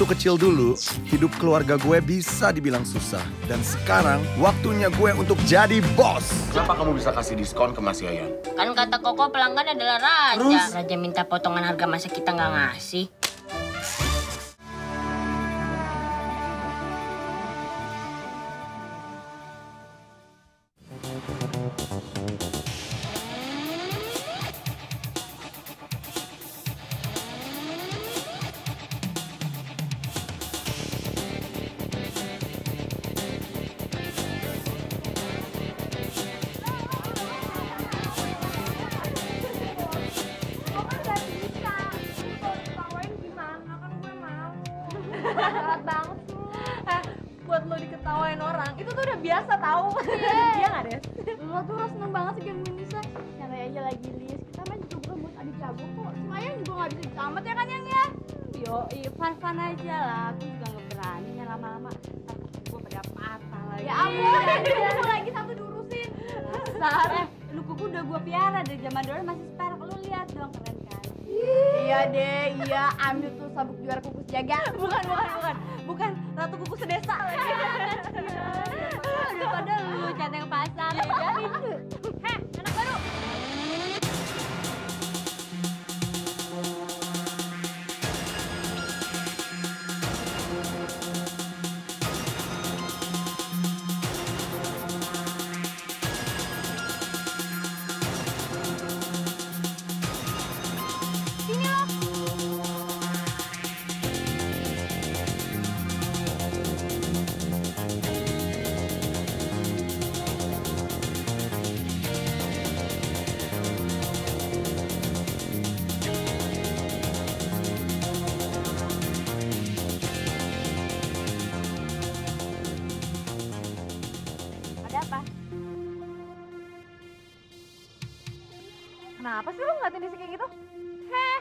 Waktu kecil dulu, hidup keluarga gue bisa dibilang susah. Dan sekarang, waktunya gue untuk jadi bos. Kenapa kamu bisa kasih diskon ke Mas Yayan? Kan kata Koko pelanggan adalah raja. Terus? Raja minta potongan harga masa kita nggak ngasih. Fun-fun aja lah. Aku juga nggak berani ya lama-lama. Tapi gue pada patah lagi. Ya ampun Kuku lagi satu diurusin Dasar. Eh, lu kuku udah gue piara dari zaman dulu masih spare. Lu lihat dong keren kan? Iya deh Iya ambil tuh sabuk juara kukus jaga Bukan, bukan, bukan. Bukan ratu kuku sedesa. Daripada lu centeng pasang. Heh, Kenapa sih lo ngeliatin Nisa kayak gitu? Heh,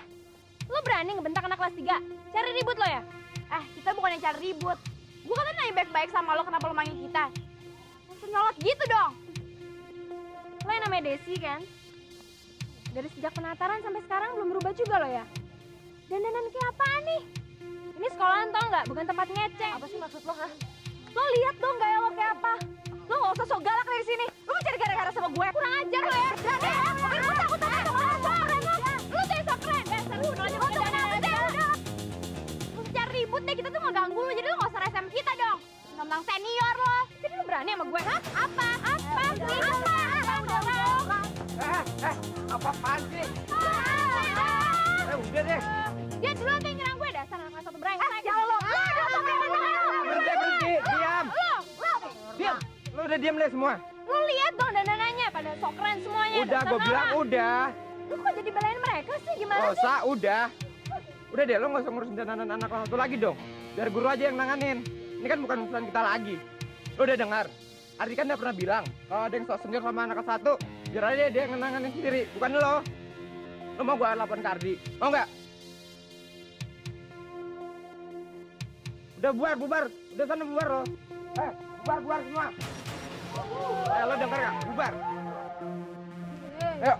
lu berani ngebentak anak kelas 3? Cari ribut lo ya? Eh kita bukan yang cari ribut Gue kan nanya baik-baik sama lo kenapa lo manggil kita Langsung nyolot gitu dong Lo yang namanya Desi kan? Dari sejak penataran sampai sekarang belum berubah juga lo ya? Dandanan kayak apaan nih? Ini sekolahan tau nggak? Bukan tempat ngeceng. Apa sih maksud lo hah? Lo lihat dong gaya lo kayak apa? Lo nggak usah sok galak dari sini. Lo mau cari gara-gara sama gue. Kurang ajar lo ya. Berani ya? Gue takut keren lo. Lo tuh yang sok keren. Dasar aja pakai dana. Udah udah. Lo cari ribut deh kita tuh gak ganggu lo Jadi lo gak usah rese sama kita dong Tentang senior lo Jadi lo berani sama gue, hah? Apa? Apa? Apa? Udah udah udah Eh, eh, apa-apaan sih? Eh, udah deh. Dia duluan tuh yang nyerang udah diam deh semua. Lo lihat dong dandanannya. Pada sok keren semuanya. Udah, gue bilang udah. Lu kok jadi belain mereka sih? Gimana sih? Rosa, udah. Udah deh, lo nggak usah ngurusin dandanan anak kelas satu lagi dong. Biar guru aja yang nanganin. Ini kan bukan urusan kita lagi. Lo udah dengar? Ardi kan udah pernah bilang, kalau ada yang sok senior sama anak satu, biar aja dia yang nanganin sendiri, bukan lo. Lo mau gua laporan ke Ardi? Mau nggak? Udah bubar, bubar. Udah sana bubar lo. Eh, bubar, bubar semua. Eh, lo denger nggak? Bubar. Ayo.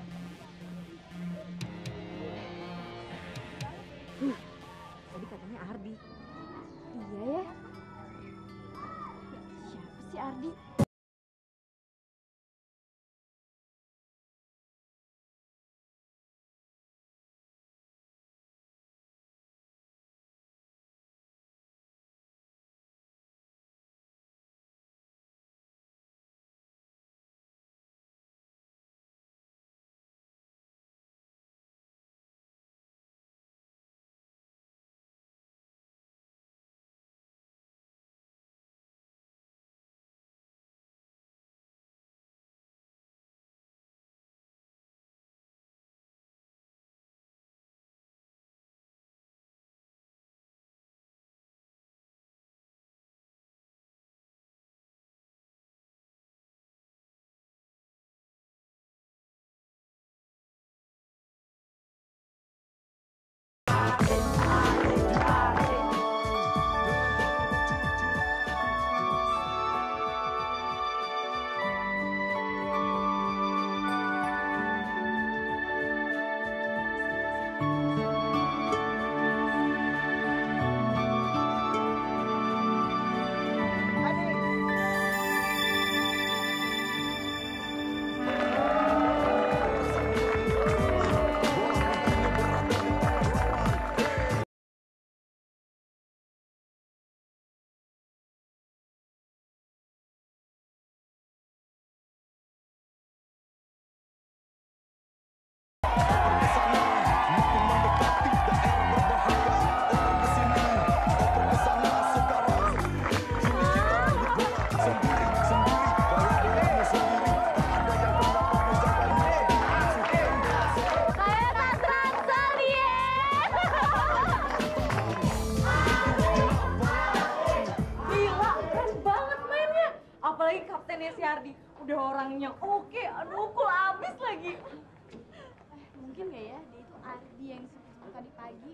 Aduh cool abis lagi. Eh, mungkin gak ya dia itu Ardi yang disebut tadi pagi?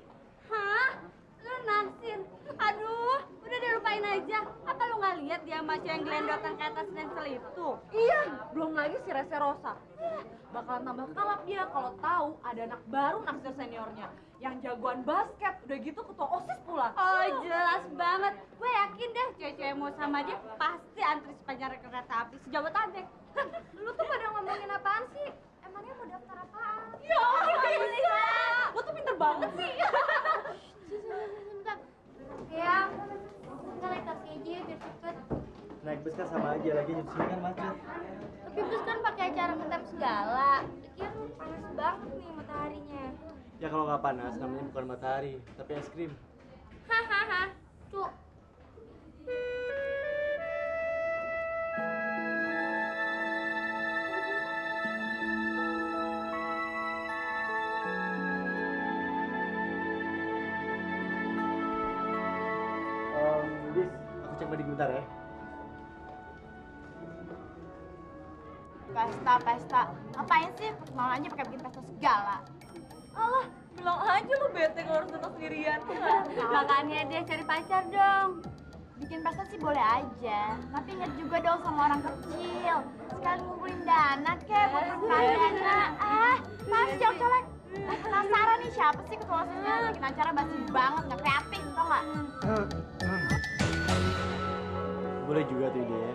Hah? Lu naksir? Aduh, udah deh lupain aja. Apa lu nggak lihat dia masih yang gelendotan ke atas Nensel itu? Iya, belum lagi si Rese Rosa. Eh, Bakalan tambah kalap dia kalau tahu ada anak baru naksir seniornya. Yang jagoan basket, udah gitu ketua OSIS pula. Oh, jelas banget. Gue yakin deh cewek-cewek mau sama dia pasti antri sepanjang kereta api sejauh tabek. Lu tuh pada ngomongin apaan sih? Emangnya mau daftar apaan? Ya, bisa. Lu tuh pinter banget sih. Sebentar. Ya, kita naik taksi aja ya biar cepet. Naik bus kan sama aja lagi nyusul kan macet. Tapi bus kan pakai acara ngetem segala. Lagian panas banget nih mataharinya. Ya kalau nggak panas namanya bukan matahari, tapi es krim. Hahaha. Cuk. Bentar ya. Pesta, pesta. Ngapain sih? Malah aja pakai bikin pesta segala. Alah, bilang aja lu bete kalau harus datang sendirian. Makanya dia cari pacar dong. Bikin pesta sih boleh aja, tapi inget juga dong sama orang kecil. Sekali ngumpulin dana kek buat perkayanya. Ah, mas colek-colek. Penasaran nih siapa sih ketua OSISnya? Bikin acara basi banget, nggak kreatif, tau nggak? Boleh juga tuh ide ya.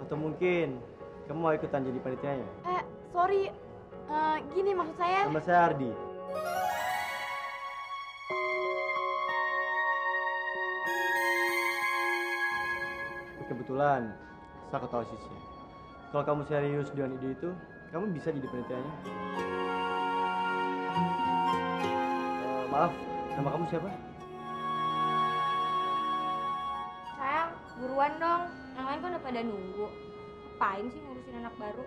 Atau mungkin kamu mau ikutan jadi panitianya? Eh, sorry. Eh, gini maksud saya. Nama saya Ardi. Kebetulan saya ketua OSISnya. Kalau kamu serius dengan ide itu, kamu bisa jadi panitianya. Eh, maaf, nama kamu siapa? Buruan dong. Yang lain kan udah pada nunggu. Ngapain sih ngurusin anak baru?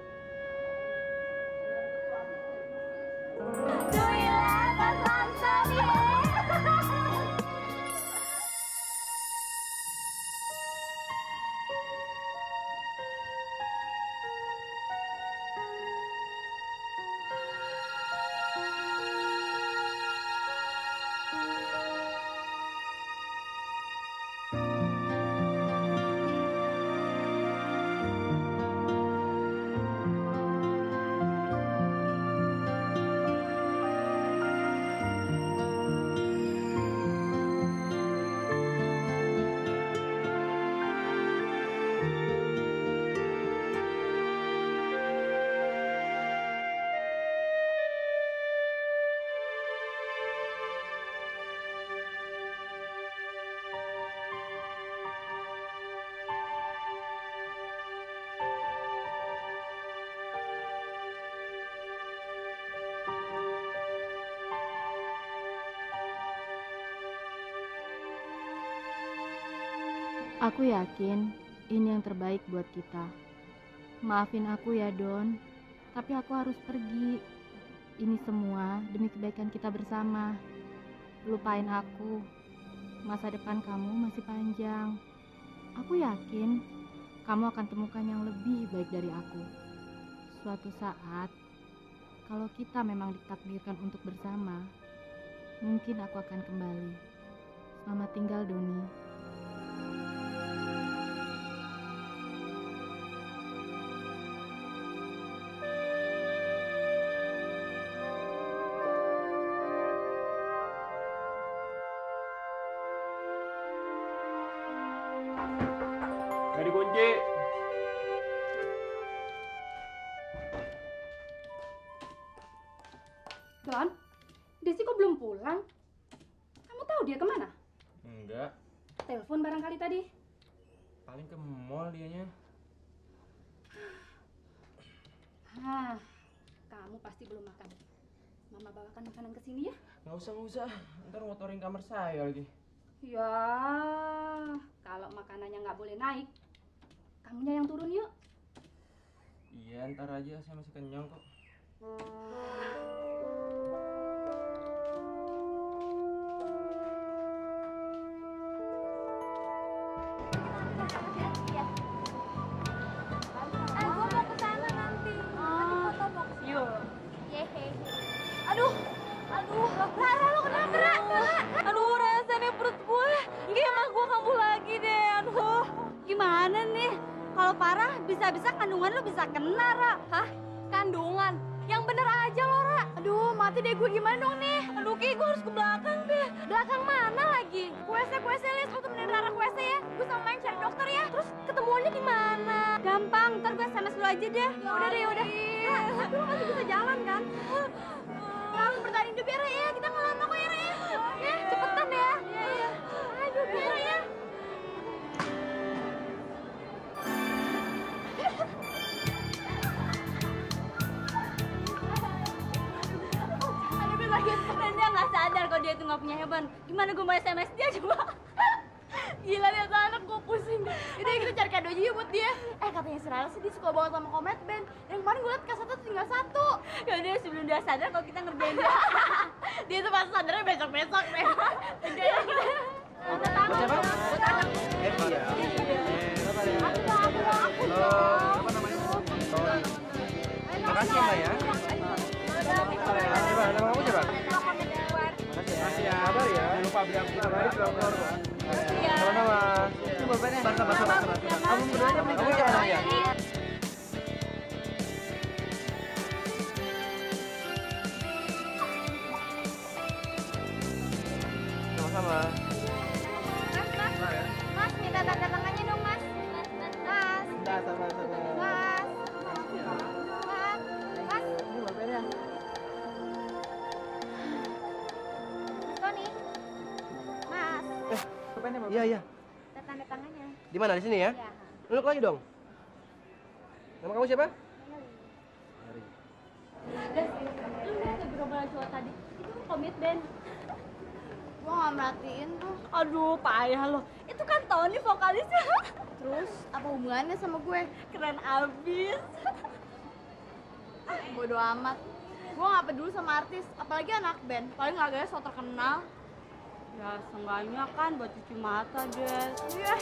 Aku yakin ini yang terbaik buat kita. Maafin aku ya, Don. Tapi aku harus pergi. Ini semua demi kebaikan kita bersama. Lupain aku. Masa depan kamu masih panjang. Aku yakin kamu akan temukan yang lebih baik dari aku. Suatu saat, kalau kita memang ditakdirkan untuk bersama, mungkin aku akan kembali. Selamat tinggal, Doni. Gak dikunci. Don, Desi kok belum pulang? Kamu tahu dia ke mana? Enggak, Telepon barangkali tadi. paling ke mall dianya. Hah, kamu pasti belum makan. Mama bawakan makanan ke sini ya? Nggak usah, nggak usah. Ntar ngotorin kamar saya lagi. Ya, kalau makanannya nggak boleh naik, kamunya yang turun yuk. Iya, ntar aja. Saya masih kenyang kok. Mati deh gue gimana dong nih? Aduh, Ki, gue harus ke belakang deh. Belakang mana lagi? WC, WC, Lis. Lu temenin Rara WC ya. Gue sama main cari dokter ya. Terus ketemuannya di mana? Gampang, ntar gue SMS lu aja deh. Ya udah deh, udah. Ra, tapi lu masih bisa jalan kan? Ra, lu bertahan hidup ya, Ra, ya. Kita nggak lama kok ya, Ra, sadar kalau dia itu nggak punya handphone. Gimana gue mau SMS dia coba? Gila lihat anak gue pusing. Udah kita cari kado aja yuk buat dia. Eh katanya Rara sih dia suka banget sama Comet Band. Yang kemarin gue liat kasetnya tuh tinggal satu. Ya udah sebelum dia sadar kalau kita ngerjain dia. dia tuh pas sadarnya besok besok deh. Udah ya. Buat. Buat tangan. Happy ya. Aku aku aku dong. Makasih ya, Mbak ya. Coba, nama kamu coba. Kabar ya. Jangan lupa beli tiap mana? Di sini ya? Ya. Duduk lagi dong. Nama kamu siapa? Das, lu lihat tuh gerombolan cowok tadi? Itu komit band. Gua nggak merhatiin tuh. Aduh, payah lo. Itu kan Tony vokalisnya. Terus apa hubungannya sama gue? Keren abis. Ah, bodo amat. Gua nggak peduli sama artis, apalagi anak band. Paling gak so terkenal. Ya, seenggaknya kan buat cuci mata, Des. Iya.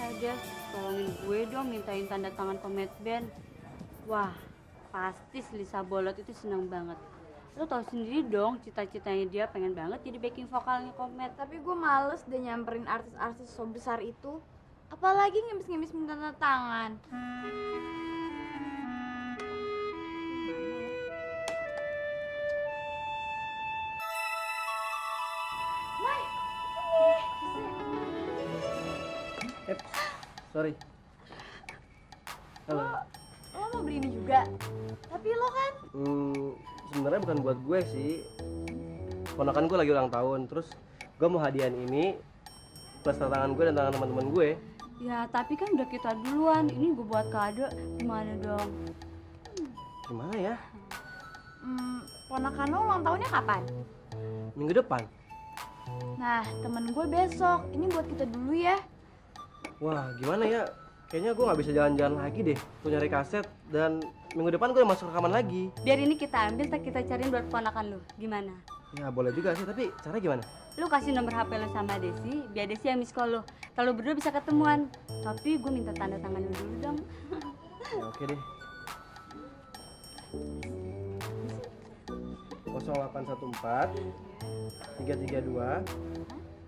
Eh, Des, tolongin gue dong mintain tanda tangan Komet Band. Wah, pasti Lisa Bolot itu seneng banget. Lo tau sendiri dong, cita-citanya dia pengen banget jadi backing vokalnya Komet. Tapi gue males deh nyamperin artis-artis so besar itu. Apalagi ngemis-ngemis minta tanda tangan. Mai, Eh, sorry. Halo. lo mau beli ini juga? Tapi lo kan Hmm, sebenarnya bukan buat gue sih. Ponakan gue lagi ulang tahun, terus gue mau hadiahin ini plus tangan gue dan tangan teman-teman gue. Ya, tapi kan udah kita duluan. Ini gue buat kado. Gimana dong? Gimana ya? hmm, ponakan lo ulang tahunnya kapan? Minggu depan. Nah, temen gue besok. Ini buat kita dulu ya. Wah, gimana ya? Kayaknya gue nggak bisa jalan-jalan lagi deh. Tuh nyari kaset dan minggu depan gue masuk rekaman lagi. Biar ini kita ambil, kita cariin buat ponakan lu. Gimana? Ya boleh juga sih, tapi caranya gimana? Lu kasih nomor HP lu sama Desi, biar Desi yang miss call lu. Kalau berdua bisa ketemuan. Tapi gue minta tanda tangan lu dulu dong. Ya, oke deh. 0814 332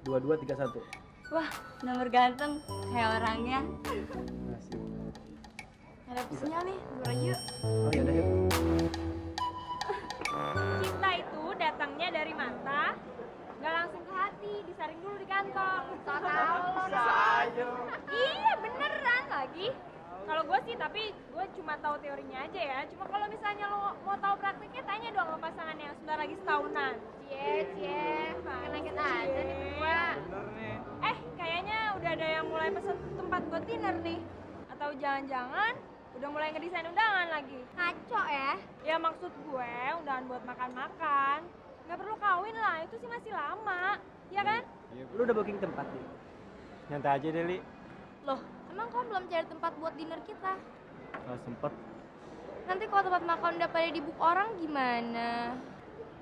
2231. Wah, nomor ganteng. Kayak orangnya. Makasih. Ada sinyal nih, aja yuk. Oh ya udah yuk. Lagi. Kalau gue sih, tapi gue cuma tahu teorinya aja ya. Cuma kalau misalnya lo mau tahu praktiknya, tanya dong ke pasangan yang sudah lagi setahunan. Cie, cie, karena kita aja nih berdua. Eh, kayaknya udah ada yang mulai pesen tempat buat dinner nih. Atau jangan-jangan udah mulai ngedesain undangan lagi. Ngaco ya. Ya maksud gue undangan buat makan-makan. Nggak perlu kawin lah, itu sih masih lama. Ya kan? Lu udah booking tempat nih? Nyantai aja deh, Li. Loh, emang kau belum cari tempat buat dinner kita? Kalau sempet. Nanti kalau tempat makan udah pada dibook orang gimana?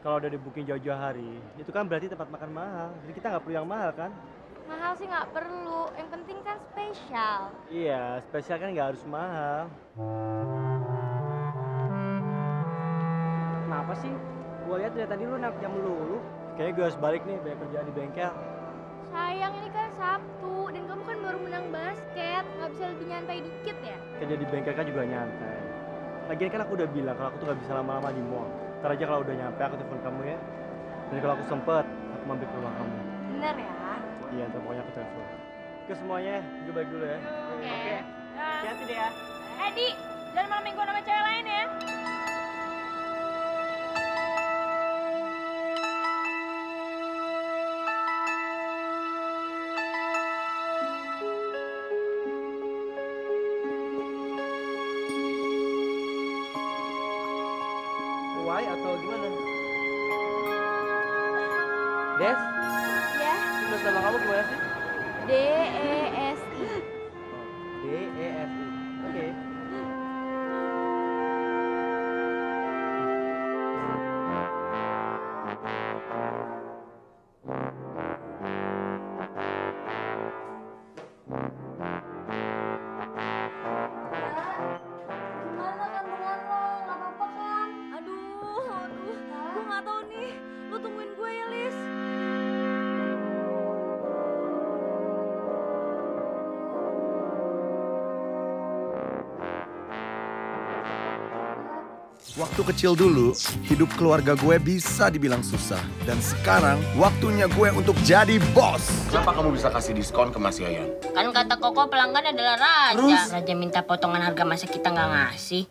Kalau udah di booking jauh-jauh hari, itu kan berarti tempat makan mahal. Jadi kita nggak perlu yang mahal kan? Mahal sih nggak perlu, yang penting kan spesial. Iya, spesial kan nggak harus mahal. Kenapa sih? Gua lihat dari tadi lu nak jam dulu. Kayaknya gue harus balik nih, banyak kerjaan di bengkel. Sayang ini kan Sabtu dan kamu kan baru menang basket, nggak bisa lebih nyantai dikit ya? Kerja di bengkel kan juga nyantai. Lagian kan aku udah bilang kalau aku tuh gak bisa lama-lama di mall. Ntar aja kalau udah nyampe aku telepon kamu ya. Dan kalau aku sempet, aku mampir ke rumah kamu. Bener ya? Iya, ntar pokoknya aku telepon. Oke semuanya, gue balik dulu ya. Oke. Nah, Hati-hati deh ya. Eh, Di, jangan malam mingguan sama cewek lain ya. Why atau gimana? Des, Ya, terus nama kamu gimana sih? D E S I. D E S I. Oke. Gimana Waktu kecil dulu, hidup keluarga gue bisa dibilang susah. Dan sekarang, waktunya gue untuk jadi bos. Kenapa kamu bisa kasih diskon ke Mas Yayan? Kan kata Koko pelanggan adalah raja. Terus? Raja minta potongan harga masa kita nggak ngasih.